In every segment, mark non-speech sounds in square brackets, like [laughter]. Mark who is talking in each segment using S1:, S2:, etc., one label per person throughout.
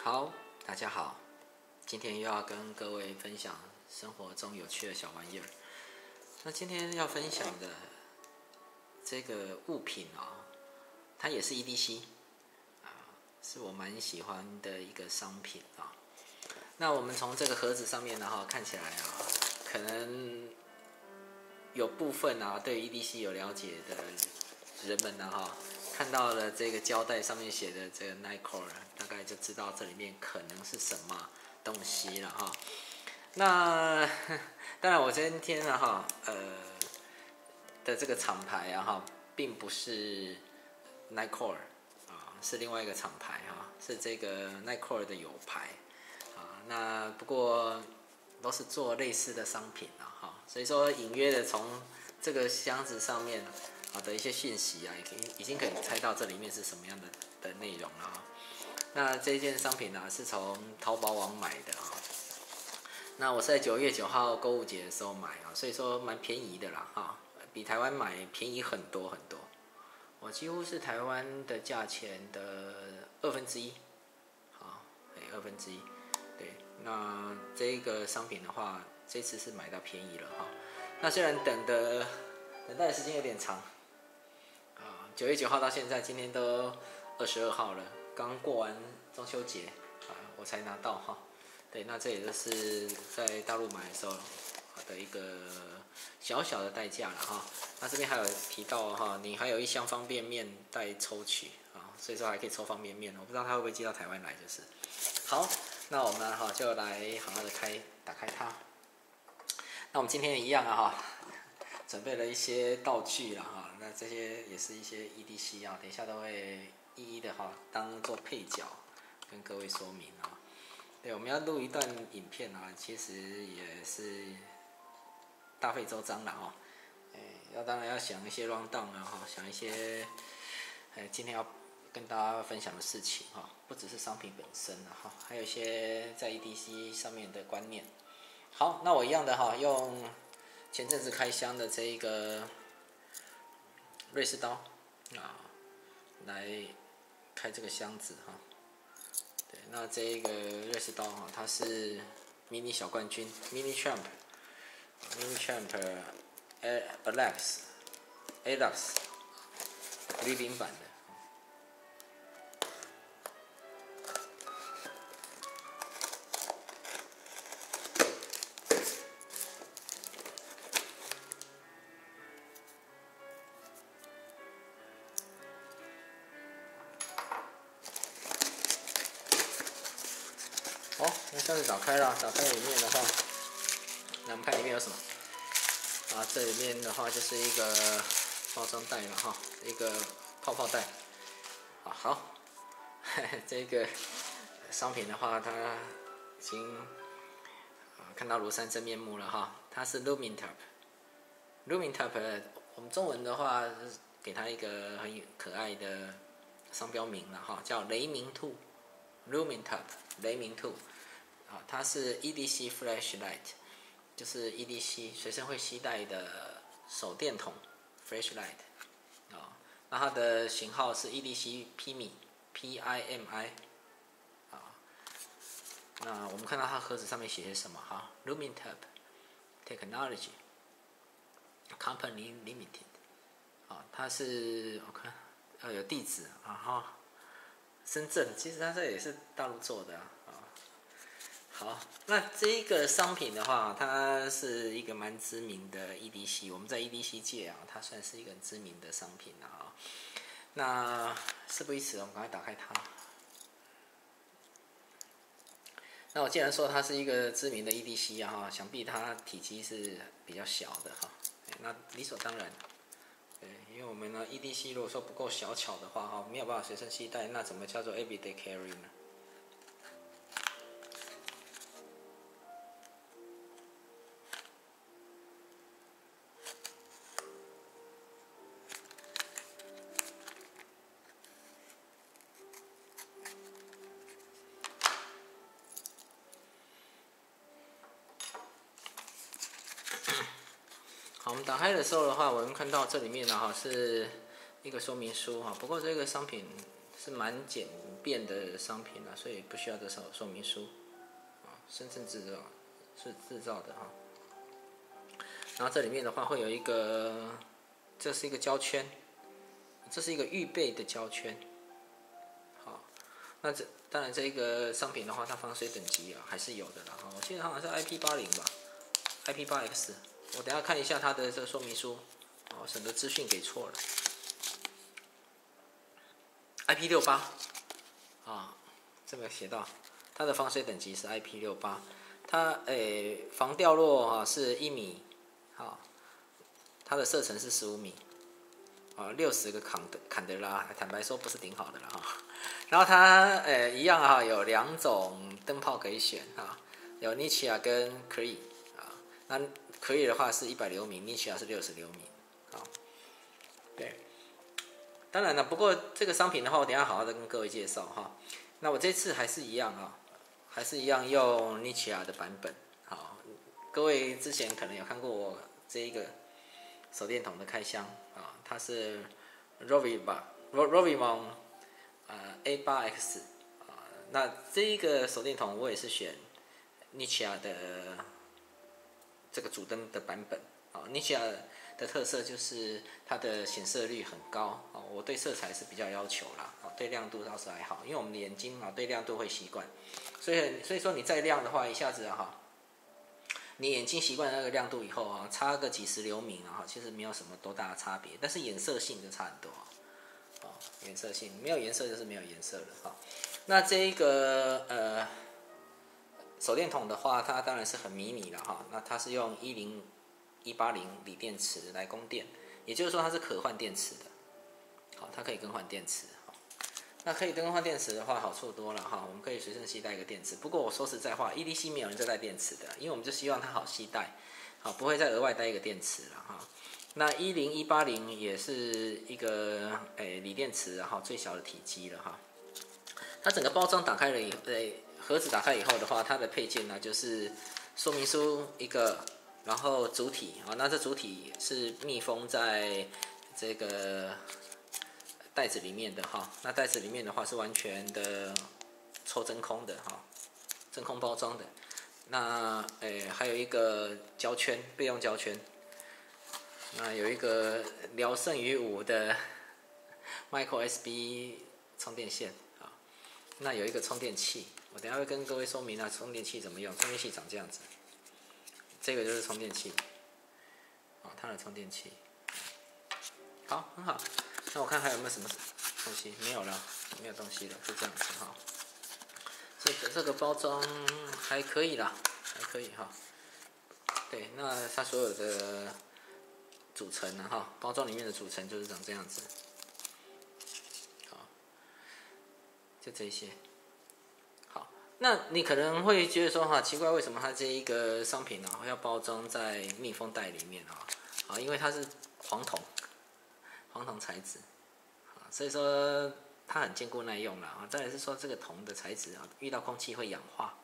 S1: 好，大家好，今天又要跟各位分享生活中有趣的小玩意儿。那今天要分享的这个物品啊、它也是 EDC 啊，是我蛮喜欢的一个商品啊。那我们从这个盒子上面呢哈，看起来啊，可能有部分啊对 EDC 有了解的人们呢哈，看到了这个胶带上面写的这个 Nightcore，大概就知道这里面可能是什么东西了哈。那 [laughs] 当然，我今天呢哈，呃的这个厂牌啊哈，并不是 Nightcore 啊，是另外一个厂牌哈，是这个 Nightcore 的友牌啊。那不过都是做类似的商品啊哈，所以说隐约的从这个箱子上面啊的一些讯息啊，已经已经可以猜到这里面是什么样的的内容了哈。那这件商品呢、是从淘宝网买的啊。那我是在九月九号购物节的时候买啊，所以说蛮便宜的啦哈，比台湾买便宜很多很多。我几乎是台湾的价钱的二分之一，好，哎，二分之一。对，那这个商品的话，这次是买到便宜了哈。那虽然等的等待的时间有点长，啊，九月九号到现在，今天都二十二号了，刚过完中秋节啊，我才拿到哈。对，那这也就是在大陆买的时候的一个小小的代价了哈。那这边还有提到哈，你还有一箱方便面待抽取啊，所以说还可以抽方便面，我不知道他会不会寄到台湾来，就是。好，那我们哈就来好好的开打开它。那我们今天一样啊哈，准备了一些道具了哈，那这些也是一些 EDC 啊，等一下都会一一的哈当做配角跟各位说明啊。对，我们要录一段影片啊，其实也是大费周章了哦。哎，要当然要想一些 round down 啊哈，想一些哎今天要跟大家分享的事情哈，不只是商品本身了哈，还有一些在 EDC 上面的观念。好，那我一样的哈，用前阵子开箱的这一个瑞士刀啊，来开这个箱子哈。对，那这一个瑞士刀哈，它是迷你小冠军，mini champ，mini champ，alex，alex，绿领版的。好，那箱子打开了，打开里面的话，那我们看里面有什么？啊，这里面的话就是一个包装袋了哈，一个泡泡袋。啊，好，[laughs] 这个商品的话，它已经啊看到庐山真面目了哈，它是 Lumintop。Lumintop，我们中文的话是给它一个很可爱的商标名了哈，叫雷鸣兔。Lumintop 雷鸣兔，啊，它是 EDC flashlight，就是 EDC 随身会携带的手电筒 flashlight，啊，那它的型号是 EDC PIMI P I M I，啊，那我们看到它盒子上面写些什么哈，Lumintop Technology Company Limited，啊，它是我看呃有地址啊哈。深圳，其实它这也是大陆做的啊。好，那这一个商品的话，它是一个蛮知名的 EDC，我们在 EDC 界啊，它算是一个很知名的商品啊。那事不宜迟，我们赶快打开它。那我既然说它是一个知名的 EDC 啊，想必它体积是比较小的哈。那理所当然。对，因为我们呢，EDC 如果说不够小巧的话，哈，没有办法随身携带，那怎么叫做 everyday carry 呢？我们打开的时候的话，我们看到这里面呢哈是一个说明书哈，不过这个商品是蛮简便的商品啊，所以不需要这少说明书啊，深圳制造是制造的哈。然后这里面的话会有一个，这是一个胶圈，这是一个预备的胶圈。好，那这当然这一个商品的话，它防水等级啊还是有的啦。哈，我记得好像是 IP 八零吧，IP 八 X。我等下看一下它的这个说明书，哦，省得资讯给错了。IP 六八，啊，这个写到它的防水等级是 IP 六八，它诶防掉落啊是一米。啊，它的射程是十五米，啊，六十个坎德坎德拉，坦白说不是顶好的了哈。然后它呃一样哈，有两种灯泡可以选哈，有尼奇亚跟 c r e 啊，那可以的话是一百流米，尼奇亚是六十流米，啊，对，当然了，不过这个商品的话，我等下好好的跟各位介绍哈。那我这次还是一样啊，还是一样用尼奇亚的版本，好，各位之前可能有看过我。这一个手电筒的开箱啊，它是 Rovimon Rovimon 呃 A8X 啊，那这一个手电筒我也是选 n i c h a 的这个主灯的版本。啊 n i c h a 的特色就是它的显色率很高。啊，我对色彩是比较要求啦。啊，对亮度倒是还好，因为我们的眼睛啊对亮度会习惯，所以所以说你再亮的话，一下子哈。你眼睛习惯那个亮度以后啊，差个几十流明啊，其实没有什么多大的差别，但是颜色性就差很多啊，颜色性没有颜色就是没有颜色了哈。那这一个呃手电筒的话，它当然是很迷你了哈。那它是用一零一八零锂电池来供电，也就是说它是可换电池的，好，它可以更换电池。那可以更换电池的话，好处多了哈。我们可以随身携带一个电池。不过我说实在话，EDC 没有人在带电池的，因为我们就希望它好携带，好不会再额外带一个电池了哈。那一零一八零也是一个诶锂电池，然后最小的体积了哈。它整个包装打开了以诶盒子打开以后的话，它的配件呢就是说明书一个，然后主体啊，那这主体是密封在这个。袋子里面的哈，那袋子里面的话是完全的抽真空的哈，真空包装的。那诶还有一个胶圈，备用胶圈。那有一个聊胜于无的 micro SB 充电线啊。那有一个充电器，我等下会跟各位说明啊，充电器怎么用。充电器长这样子，这个就是充电器，啊，它的充电器。好，很好。那我看还有没有什么东西？没有了，没有东西了，就这样子哈。这个这个包装还可以啦，还可以哈。对，那它所有的组成呢哈，包装里面的组成就是长这样子。好，就这些。那你可能会觉得说哈，奇怪，为什么它这一个商品呢要包装在密封袋里面啊？啊，因为它是黄铜。黄铜材质，啊，所以说它很坚固耐用了啊。再来是说这个铜的材质啊，遇到空气会氧化，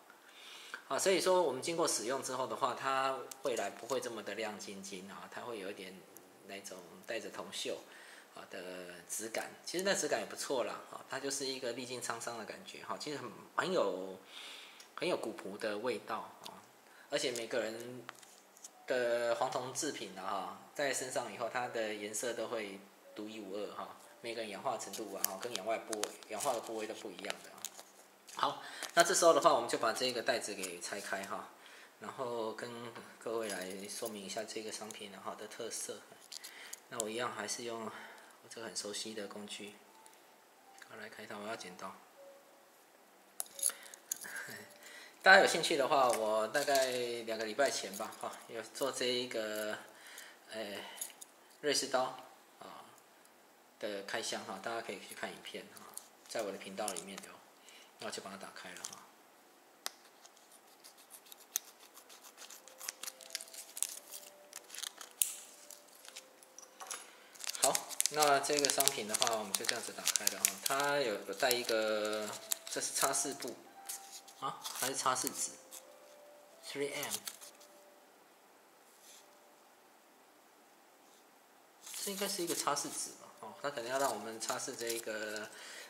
S1: 啊，所以说我们经过使用之后的话，它未来不会这么的亮晶晶啊，它会有一点那种带着铜锈啊的质感。其实那质感也不错啦，啊，它就是一个历经沧桑的感觉哈。其实很很有很有古朴的味道啊，而且每个人的黄铜制品啊，哈，在身上以后，它的颜色都会。独一无二哈，每个人氧化程度啊哈，跟氧化部位、氧化的部位都不一样的。好，那这时候的话，我们就把这个袋子给拆开哈，然后跟各位来说明一下这个商品的哈的特色。那我一样还是用这很熟悉的工具，好来开刀，我要剪刀。[laughs] 大家有兴趣的话，我大概两个礼拜前吧，哈，有做这一个，诶，瑞士刀啊。的开箱哈，大家可以去看影片哈，在我的频道里面有，那我就把它打开了哈。好，那这个商品的话，我们就这样子打开的哈。它有有带一个，这是擦拭布啊，还是擦拭纸？Three M，这应该是一个擦拭纸吧。哦它肯定要让我们擦拭这一个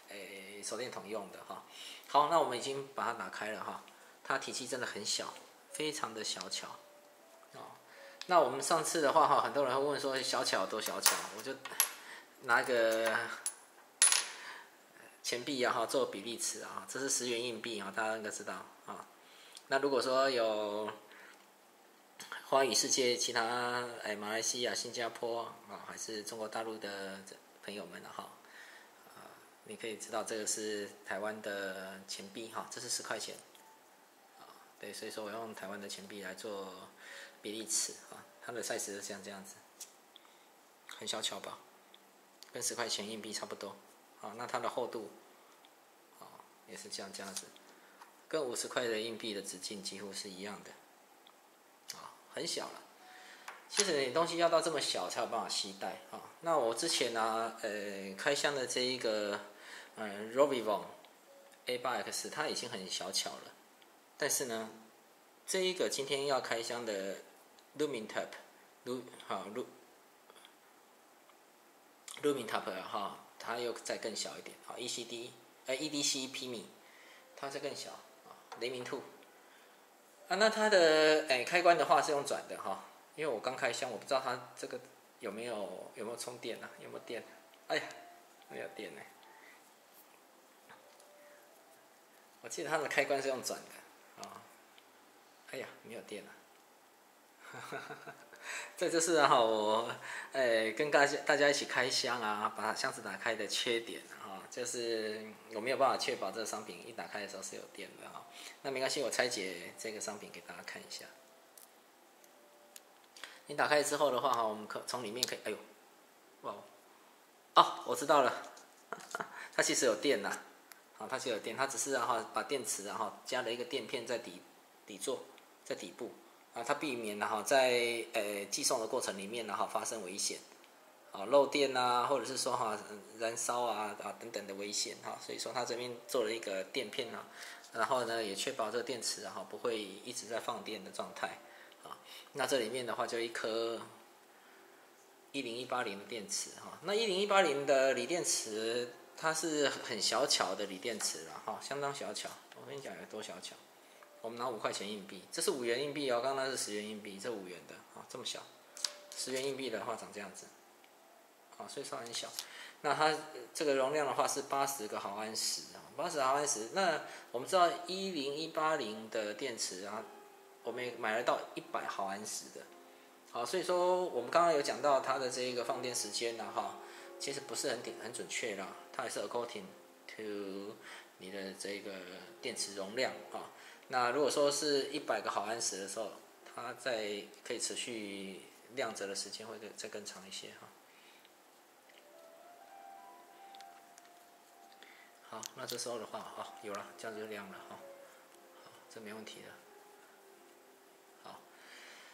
S1: 诶手电筒用的哈。好，那我们已经把它打开了哈，它体积真的很小，非常的小巧。哦，那我们上次的话哈，很多人会问说小巧多小巧，我就拿个钱币啊哈做比例尺啊，这是十元硬币啊，大家应该知道啊。那如果说有华语世界其他哎马来西亚、新加坡啊，还是中国大陆的朋友们的哈。啊你可以知道这个是台湾的钱币哈，这是十块钱，啊，对，所以说我用台湾的钱币来做比例尺啊，它的 size 是像这样子，很小巧吧，跟十块钱硬币差不多，啊，那它的厚度，啊，也是这样这样子，跟五十块的硬币的直径几乎是一样的，啊，很小了。其实你东西要到这么小才有办法携带啊。那我之前呢，呃，开箱的这一个。嗯，Rovivon A8X 它已经很小巧了，但是呢，这一个今天要开箱的 Lumintap，Lu 好 Lu l u m i t o p 哈，它又再更小一点，好 ECD 哎 EDC P 米，它是更小啊，雷明兔啊，那它的哎开关的话是用转的哈，因为我刚开箱，我不知道它这个有没有有没有充电啊，有没有电？哎呀，没有电呢。我记得它的开关是用转的，啊，哎呀，没有电了，[laughs] [laughs] 这就是哈我，哎，跟大家大家一起开箱啊，把箱子打开的缺点啊，就是我没有办法确保这个商品一打开的时候是有电的哈。那没关系，我拆解这个商品给大家看一下。你打开之后的话哈，我们可从里面可以，哎呦，哇，哦，我知道了，[laughs] 它其实有电呐。啊，它是有电，它只是然后把电池然后加了一个垫片在底底座，在底部啊，它避免然后在呃寄送的过程里面然后发生危险，啊漏电啊，或者是说哈燃烧啊啊等等的危险哈，所以说它这边做了一个垫片啊，然后呢也确保这个电池然后不会一直在放电的状态啊，那这里面的话就一颗一零一八零的电池哈，那一零一八零的锂电池。它是很小巧的锂电池了哈，相当小巧。我跟你讲有多小巧。我们拿五块钱硬币，这是五元硬币哦，刚刚那是十元硬币，这五元的啊，这么小。十元硬币的话长这样子，啊，所以说很小。那它这个容量的话是八十个毫安时啊，八十毫安时。那我们知道一零一八零的电池啊，我们买得到一百毫安时的。好，所以说我们刚刚有讲到它的这一个放电时间了哈。其实不是很顶很准确啦，它也是 according to 你的这个电池容量啊。那如果说是一百个毫安时的时候，它在可以持续亮着的时间会更再更长一些哈。好，那这时候的话，哦，有了，这样就亮了哈。好，这没问题的。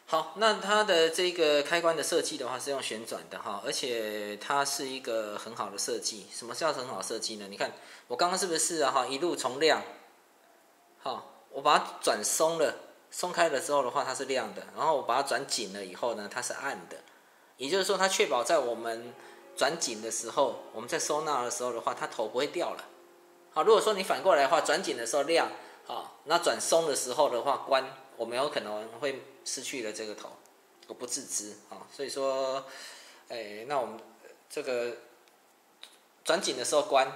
S1: 好，那它的这个开关的设计的话是用旋转的哈，而且它是一个很好的设计。什么叫很好设计呢？你看我刚刚是不是啊哈一路从亮，好，我把它转松了，松开了之后的话它是亮的，然后我把它转紧了以后呢它是暗的，也就是说它确保在我们转紧的时候，我们在收纳的时候的话它头不会掉了。好，如果说你反过来的话，转紧的时候亮，好，那转松的时候的话关。我们有可能会失去了这个头，我不自知啊，所以说，哎，那我们这个转紧的时候关，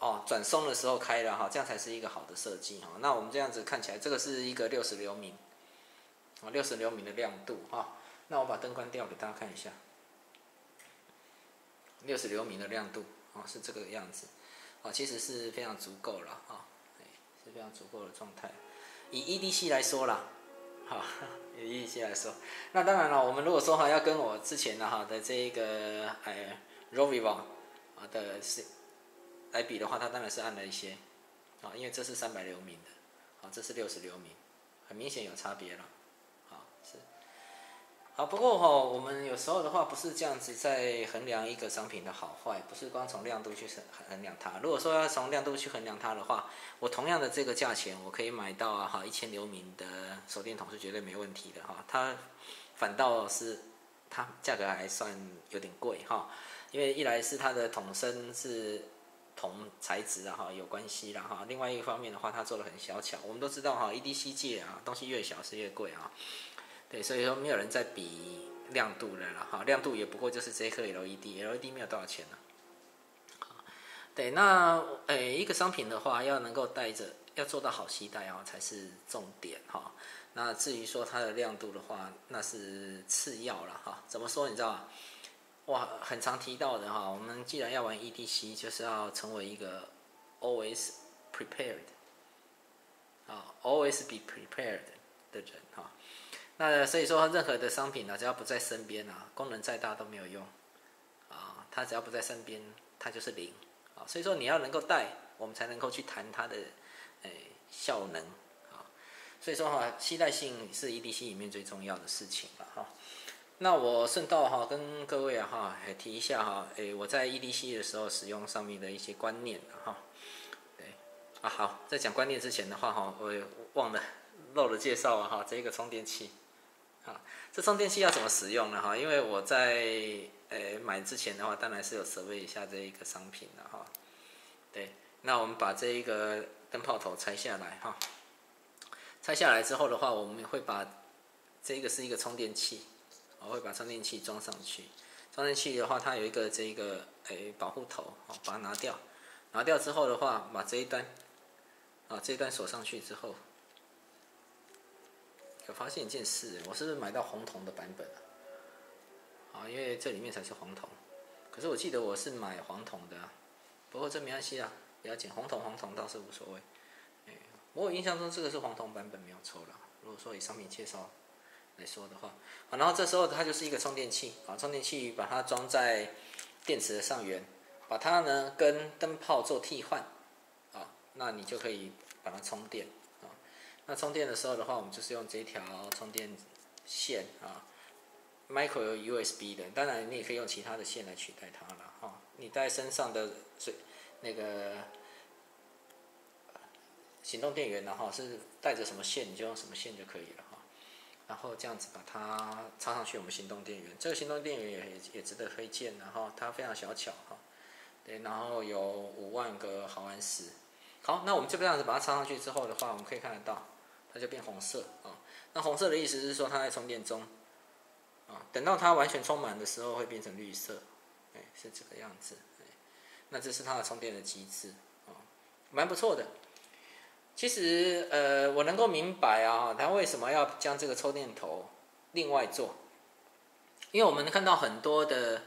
S1: 哦，转松的时候开了哈，这样才是一个好的设计哈。那我们这样子看起来，这个是一个六十流明，啊，六十流明的亮度哈。那我把灯关掉给大家看一下，六十流明的亮度啊，是这个样子，啊，其实是非常足够了啊，是非常足够的状态。以 EDC 来说啦，好，[laughs] 以 EDC 来说，那当然了，我们如果说哈要跟我之前的哈的这一个哎 Rovivon 啊的是来比的话，它当然是暗了一些，啊，因为这是三百流明的，啊，这是六十流明，很明显有差别了。啊，不过哈，我们有时候的话不是这样子在衡量一个商品的好坏，不是光从亮度去衡衡量它。如果说要从亮度去衡量它的话，我同样的这个价钱，我可以买到啊哈一千流明的手电筒是绝对没问题的哈。它反倒是它价格还算有点贵哈，因为一来是它的筒身是铜材质啊哈有关系啦哈。另外一方面的话，它做的很小巧。我们都知道哈，EDC 界啊，东西越小是越贵啊。对，所以说没有人在比亮度的了哈，亮度也不过就是这颗 LED，LED 没有多少钱呢。对，那诶一个商品的话，要能够带着，要做到好携带啊，才是重点哈。那至于说它的亮度的话，那是次要了哈。怎么说你知道吗？哇，很常提到的哈。我们既然要玩 EDC，就是要成为一个 always prepared，啊，always be prepared 的人哈。那所以说，任何的商品呢，只要不在身边啊，功能再大都没有用啊。它只要不在身边，它就是零啊。所以说，你要能够带，我们才能够去谈它的诶效能啊。所以说哈，期待性是 EDC 里面最重要的事情了哈。那我顺道哈跟各位啊哈还提一下哈，诶我在 EDC 的时候使用上面的一些观念哈。对，啊好，在讲观念之前的话哈，我也忘了漏了介绍啊哈，这个充电器，啊，这充电器要怎么使用呢哈？因为我在诶买之前的话，当然是有设备一下这一个商品的哈。对，那我们把这一个灯泡头拆下来哈。拆下来之后的话，我们会把这个是一个充电器，我会把充电器装上去。充电器的话，它有一个这一个诶保护头，哦，把它拿掉。拿掉之后的话，把这一端，啊，这一端锁上去之后，我发现一件事，我是不是买到红铜的版本啊？啊，因为这里面才是黄铜。可是我记得我是买黄铜的，不过这没关系啊，不要紧，红铜黄铜倒是无所谓。我印象中这个是黄铜版本没有错了。如果说以商品介绍来说的话，啊，然后这时候它就是一个充电器啊，充电器把它装在电池的上缘，把它呢跟灯泡做替换啊，那你就可以把它充电啊。那充电的时候的话，我们就是用这条充电线啊，micro USB 的，当然你也可以用其他的线来取代它了哈。你带身上的水那个。行动电源呢？哈，是带着什么线你就用什么线就可以了。然后这样子把它插上去，我们行动电源。这个行动电源也也值得推荐，然后它非常小巧哈。对，然后有五万个毫安时。好，那我们就这样子把它插上去之后的话，我们可以看得到，它就变红色啊。那红色的意思是说它在充电中啊。等到它完全充满的时候，会变成绿色。哎，是这个样子。那这是它的充电的机制啊，蛮不错的。其实，呃，我能够明白啊，他为什么要将这个充电头另外做？因为我们看到很多的，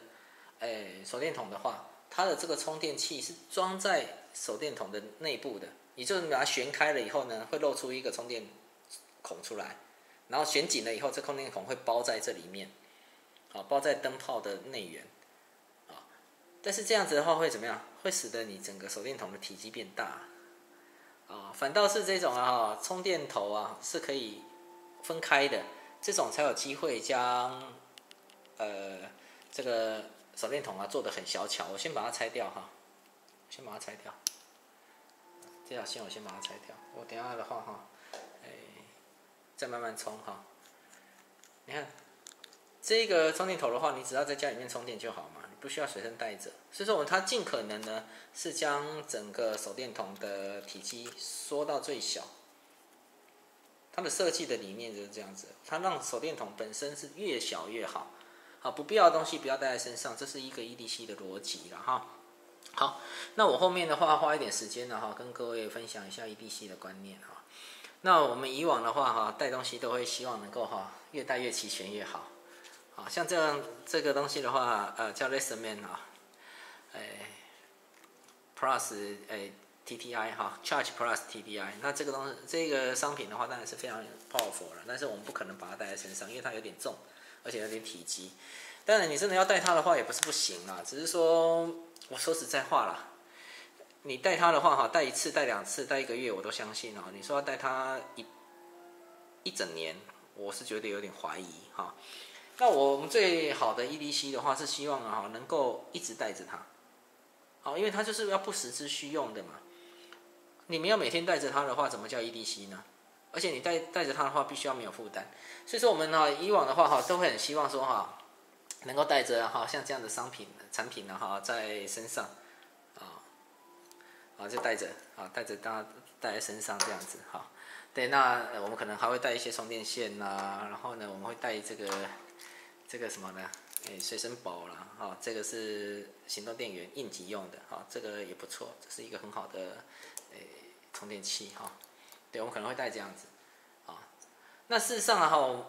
S1: 诶，手电筒的话，它的这个充电器是装在手电筒的内部的，也就是把它旋开了以后呢，会露出一个充电孔出来，然后旋紧了以后，这充电孔会包在这里面，啊，包在灯泡的内缘，啊，但是这样子的话会怎么样？会使得你整个手电筒的体积变大。啊，反倒是这种啊，充电头啊是可以分开的，这种才有机会将呃这个手电筒啊做的很小巧。我先把它拆掉哈，先把它拆掉，这条线我先把它拆掉。我等下的话哈，哎，再慢慢充哈。你看这个充电头的话，你只要在家里面充电就好嘛。不需要随身带着，所以说我们它尽可能呢是将整个手电筒的体积缩到最小。它的设计的理念就是这样子，它让手电筒本身是越小越好，好不必要的东西不要带在身上，这是一个 EDC 的逻辑了哈。好，那我后面的话花一点时间呢哈，跟各位分享一下 EDC 的观念哈。那我们以往的话哈，带东西都会希望能够哈越带越齐全越好。啊像这样这个东西的话，呃，叫 Lesterman 啊，哎，Plus 哎 TTI 哈，Charge Plus TTI，那这个东西这个商品的话，当然是非常 powerful 了，但是我们不可能把它带在身上，因为它有点重，而且有点体积。当然，你真的要带它的话，也不是不行啊，只是说我说实在话啦，你带它的话哈，带一次、带两次、带一个月，我都相信啊。你说要带它一一整年，我是觉得有点怀疑哈。那我们最好的 EDC 的话是希望啊，能够一直带着它，好，因为它就是要不时之需用的嘛。你没有每天带着它的话，怎么叫 EDC 呢？而且你带带着它的话，必须要没有负担。所以说我们呢，以往的话哈，都会很希望说哈，能够带着哈，像这样的商品产品呢哈，在身上啊，啊，就带着啊，带着大家带在身上这样子哈。对，那我们可能还会带一些充电线呐，然后呢，我们会带这个这个什么呢？诶，随身包啦，哦，这个是行动电源应急用的，哦，这个也不错，这是一个很好的诶充电器哈。对，我们可能会带这样子，啊，那事实上哈，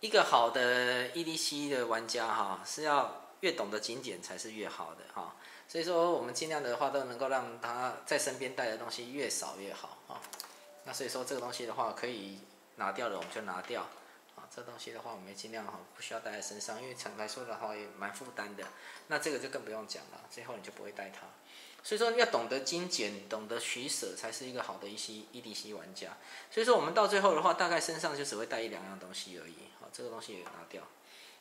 S1: 一个好的 EDC 的玩家哈，是要越懂得精简才是越好的哈。所以说，我们尽量的话都能够让他在身边带的东西越少越好啊。那所以说，这个东西的话可以拿掉的，我们就拿掉。这东西的话，我们尽量哈不需要带在身上，因为坦白说的话也蛮负担的。那这个就更不用讲了，最后你就不会带它。所以说要懂得精简，懂得取舍，才是一个好的 E C E D C 玩家。所以说我们到最后的话，大概身上就只会带一两样东西而已。好，这个东西也拿掉。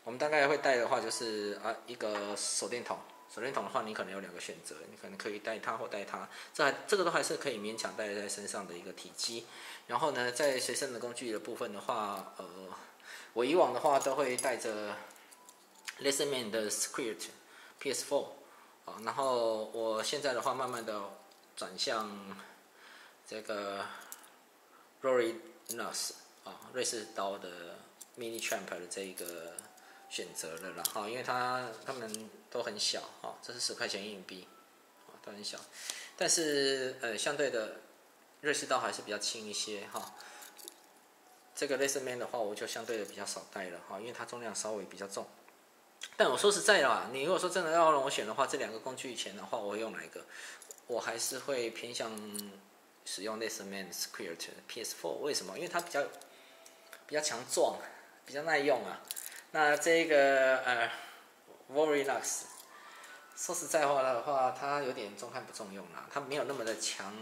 S1: 我们大概会带的话，就是啊一个手电筒。手电筒的话，你可能有两个选择，你可能可以带它或带它。这还这个都还是可以勉强带在身上的一个体积。然后呢，在随身的工具的部分的话，呃。我以往的话都会带着 Listen Man 的 Squirt PS4 啊，然后我现在的话慢慢的转向这个 Rory Nuss 啊，瑞士刀的 Mini Champ 的这一个选择了啦。哈，因为它它们都很小。哈，这是十块钱硬币。啊，都很小，但是呃相对的瑞士刀还是比较轻一些。哈。这个 Laserman 的话，我就相对的比较少带了哈，因为它重量稍微比较重。但我说实在的啊，你如果说真的要让我选的话，这两个工具以前的话，我会用哪一个？我还是会偏向使用 Laserman Squirt PS4。为什么？因为它比较比较强壮，比较耐用啊。那这个呃 v o r i n u x 说实在话的话，它有点中看不中用啦，它没有那么的强。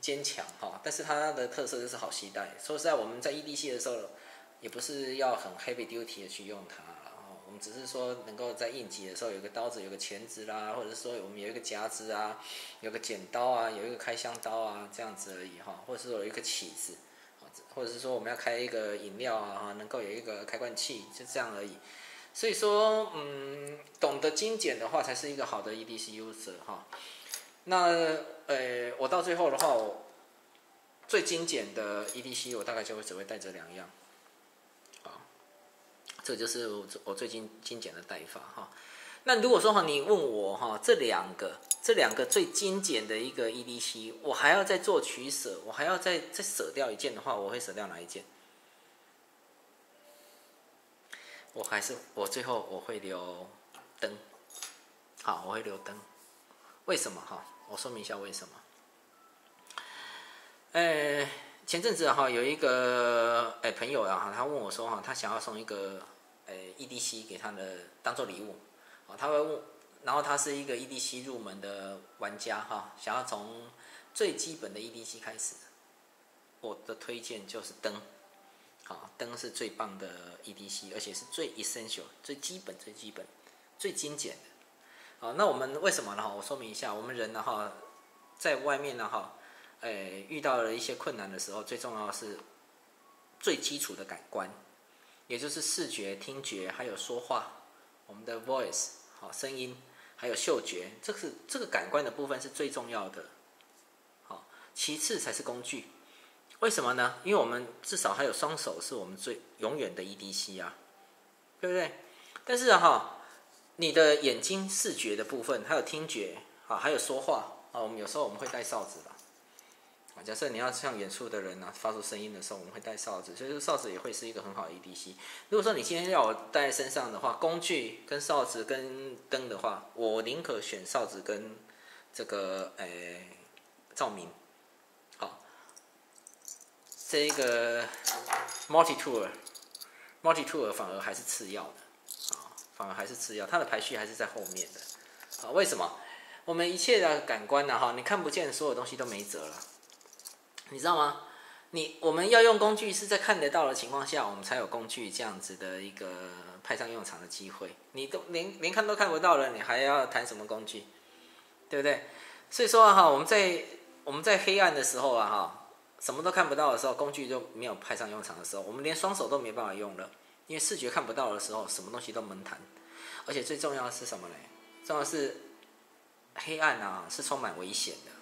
S1: 坚强哈，但是它的特色就是好携带。说实在，我们在 EDC 的时候，也不是要很 heavy duty 的去用它，我们只是说能够在应急的时候有个刀子、有个钳子啦，或者说我们有一个夹子啊，有个剪刀啊，有一个开箱刀啊，这样子而已哈，或者是有一个起子，或者是说我们要开一个饮料啊，能够有一个开关器，就这样而已。所以说，嗯，懂得精简的话，才是一个好的 EDC user 哈。那呃，我到最后的话，最精简的 EDC，我大概就会只会带这两样，啊，这就是我我最精精简的带法哈。那如果说哈，你问我哈，这两个这两个最精简的一个 EDC，我还要再做取舍，我还要再再舍掉一件的话，我会舍掉哪一件？我还是我最后我会留灯，好，我会留灯，为什么？哈？我说明一下为什么。呃，前阵子哈有一个哎朋友啊，他问我说哈，他想要送一个呃 EDC 给他的当做礼物，啊，他会问，然后他是一个 EDC 入门的玩家哈，想要从最基本的 EDC 开始，我的推荐就是灯，好，灯是最棒的 EDC，而且是最 essential、最基本、最基本、最精简的。啊，那我们为什么呢？哈，我说明一下，我们人呢，哈，在外面呢，哈，诶，遇到了一些困难的时候，最重要的是最基础的感官，也就是视觉、听觉，还有说话，我们的 voice，好，声音，还有嗅觉，这是这个感官的部分是最重要的。好，其次才是工具。为什么呢？因为我们至少还有双手，是我们最永远的 EDC 啊，对不对？但是哈。你的眼睛视觉的部分，还有听觉，啊，还有说话，啊，我们有时候我们会带哨子吧，啊，假设你要向远处的人呢发出声音的时候，我们会带哨子，所以说哨子也会是一个很好的 EDC。如果说你今天要我带在身上的话，工具跟哨子跟灯的话，我宁可选哨子跟这个诶照明，这一个 multi tool，multi tool 反而还是次要的。啊反而还是次要，它的排序还是在后面的，啊，为什么？我们一切的感官呢？哈，你看不见所有东西都没辙了，你知道吗？你我们要用工具是在看得到的情况下，我们才有工具这样子的一个派上用场的机会。你都连连看都看不到了，你还要谈什么工具？对不对？所以说哈，我们在我们在黑暗的时候啊，哈，什么都看不到的时候，工具就没有派上用场的时候，我们连双手都没办法用了。因为视觉看不到的时候，什么东西都门谈，而且最重要的是什么嘞？重要是黑暗啊，是充满危险的。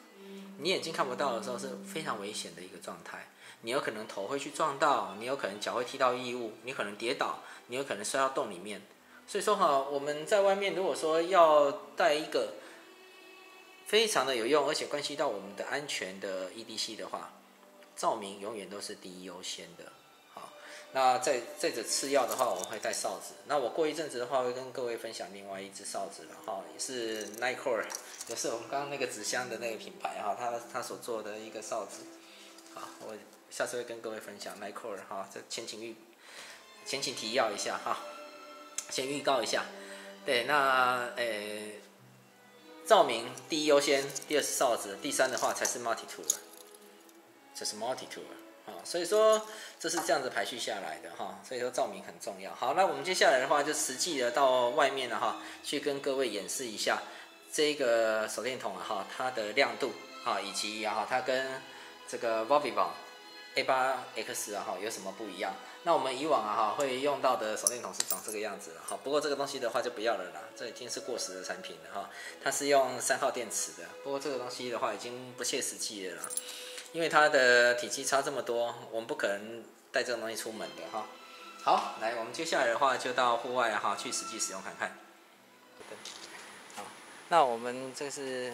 S1: 你眼睛看不到的时候是非常危险的一个状态。你有可能头会去撞到，你有可能脚会踢到异物，你可能跌倒，你有可能摔到洞里面。所以说哈，我们在外面如果说要带一个非常的有用，而且关系到我们的安全的 EDC 的话，照明永远都是第一优先的。好，那在在这次要的话，我会带哨子。那我过一阵子的话，会跟各位分享另外一只哨子了哈，是 Nicore，也是我们刚刚那个纸箱的那个品牌哈，它它所做的一个哨子。好，我。下次会跟各位分享 Nicore 哈，这前情预前情提要一下哈，先预告一下。对，那诶，照明第一优先，第二是哨子，第三的话才是 Multi Tool，这是 Multi Tool 啊，所以说这是这样子排序下来的哈，所以说照明很重要。好，那我们接下来的话就实际的到外面了哈，去跟各位演示一下这个手电筒哈，它的亮度啊，以及啊它跟这个 Vivify。A 八 X 啊哈有什么不一样？那我们以往啊哈会用到的手电筒是长这个样子了哈。不过这个东西的话就不要了啦，这已经是过时的产品了哈。它是用三号电池的，不过这个东西的话已经不切实际了啦，因为它的体积差这么多，我们不可能带这种东西出门的哈。好，来我们接下来的话就到户外哈去实际使用看看。好，那我们这是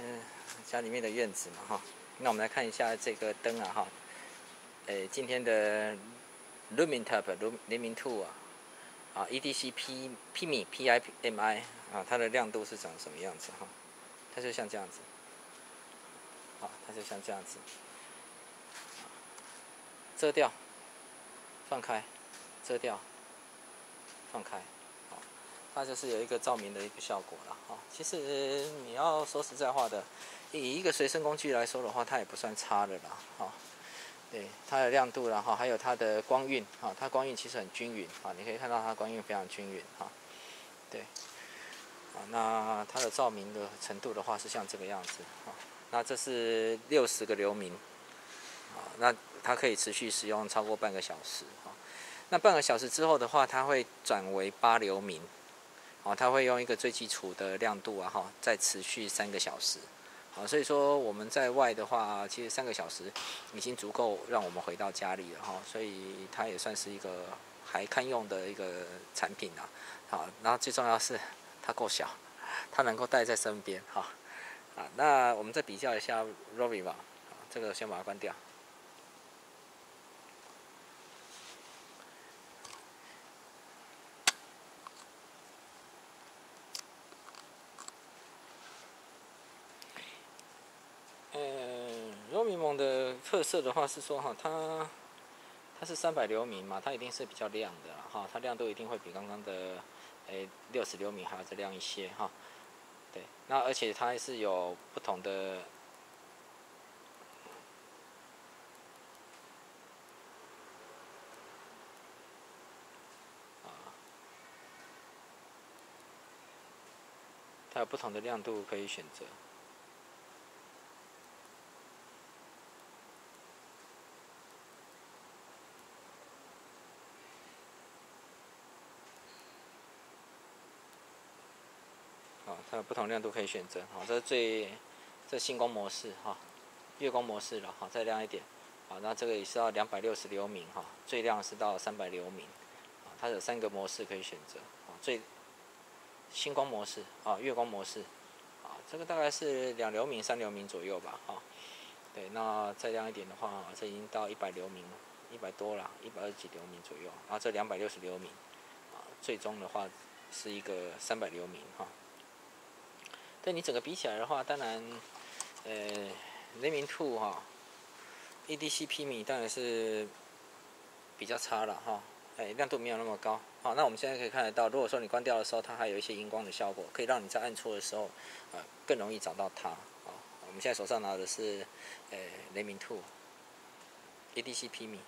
S1: 家里面的院子嘛哈。那我们来看一下这个灯啊哈。诶，今天的 Lumintab Lumin Two 啊，啊 EDC P P M P I M I 啊，它的亮度是长什么样子哈？它就像这样子，好，它就像这样子，遮掉，放开，遮掉，放开，好，它就是有一个照明的一个效果了哈。其实你要说实在话的，以一个随身工具来说的话，它也不算差的啦，哈。对它的亮度，然后还有它的光晕，哈，它光晕其实很均匀，啊，你可以看到它光晕非常均匀，哈，对，啊，那它的照明的程度的话是像这个样子，啊，那这是六十个流明，啊，那它可以持续使用超过半个小时，啊，那半个小时之后的话，它会转为八流明，啊，它会用一个最基础的亮度啊，哈，再持续三个小时。啊，所以说我们在外的话，其实三个小时已经足够让我们回到家里了哈，所以它也算是一个还堪用的一个产品啊。好，然后最重要是它够小，它能够带在身边哈。啊，那我们再比较一下 Rovi 吧，这个先把它关掉。特色的话是说哈，它它是三百流明嘛，它一定是比较亮的哈，它亮度一定会比刚刚的诶六十流明还要再亮一些哈。对，那而且它是有不同的它有不同的亮度可以选择。它有不同亮度可以选择，好，这是最这星光模式哈，月光模式了哈，再亮一点，好，那这个也是要两百六十流明哈，最亮是到三百流明，啊，它有三个模式可以选择，啊，最星光模式啊，月光模式，啊，这个大概是两流明、三流明左右吧，哈，对，那再亮一点的话，这已经到一百流明，了，一百多了，一百二十几流明左右，然后，这两百六十流明，啊，最终的话是一个三百流明哈。对你整个比起来的话，当然，呃，雷明兔哈，EDC P 米当然是比较差了哈，哎，亮度没有那么高。好，那我们现在可以看得到，如果说你关掉的时候，它还有一些荧光的效果，可以让你在按错的时候，呃，更容易找到它。啊，我们现在手上拿的是，呃，雷明兔，EDC P 米。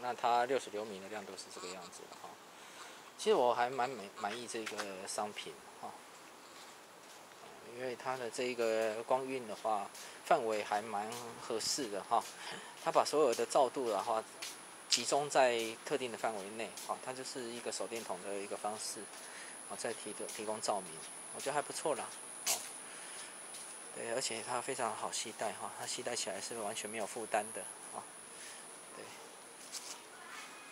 S1: 那它六十流米的亮度是这个样子的哈。其实我还蛮满满意这个商品哈，因为它的这个光晕的话，范围还蛮合适的哈。它把所有的照度的话集中在特定的范围内，哈，它就是一个手电筒的一个方式，啊，再提的提供照明，我觉得还不错啦，对，而且它非常好携带哈，它携带起来是完全没有负担的啊。对，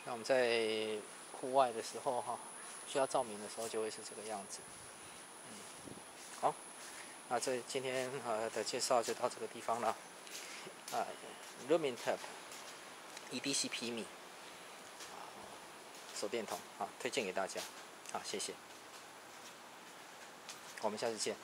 S1: 那我们在户外的时候哈，需要照明的时候就会是这个样子。嗯，好，那这今天呃的介绍就到这个地方了。啊，Lumintab EDC P 米手电筒啊，推荐给大家。好，谢谢。我们下次见。